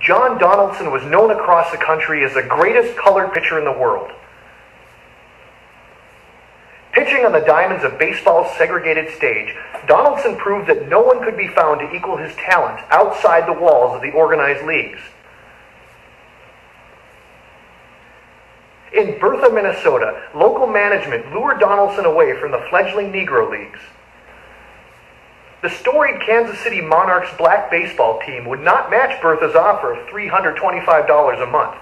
John Donaldson was known across the country as the greatest colored pitcher in the world. Pitching on the diamonds of baseball's segregated stage, Donaldson proved that no one could be found to equal his talent outside the walls of the organized leagues. In Bertha, Minnesota, local management lured Donaldson away from the fledgling Negro Leagues. The storied Kansas City Monarchs black baseball team would not match Bertha's offer of $325 a month.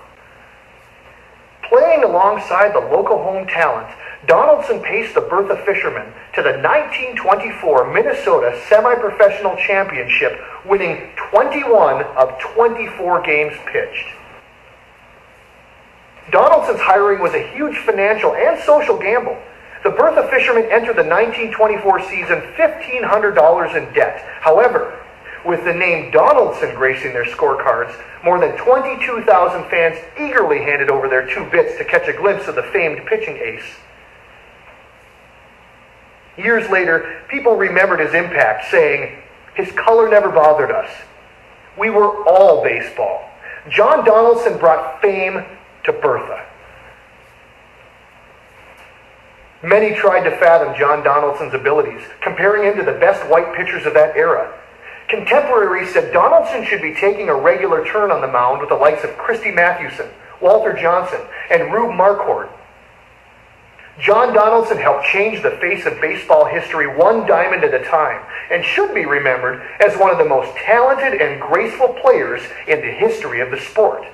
Playing alongside the local home talent, Donaldson paced the Bertha Fishermen to the 1924 Minnesota Semi-Professional Championship, winning 21 of 24 games pitched. Donaldson's hiring was a huge financial and social gamble. The Bertha fishermen entered the 1924 season $1,500 in debt. However, with the name Donaldson gracing their scorecards, more than 22,000 fans eagerly handed over their two bits to catch a glimpse of the famed pitching ace. Years later, people remembered his impact, saying, His color never bothered us. We were all baseball. John Donaldson brought fame to Bertha. Many tried to fathom John Donaldson's abilities, comparing him to the best white pitchers of that era. Contemporaries said Donaldson should be taking a regular turn on the mound with the likes of Christy Mathewson, Walter Johnson, and Rube Marquardt. John Donaldson helped change the face of baseball history one diamond at a time and should be remembered as one of the most talented and graceful players in the history of the sport.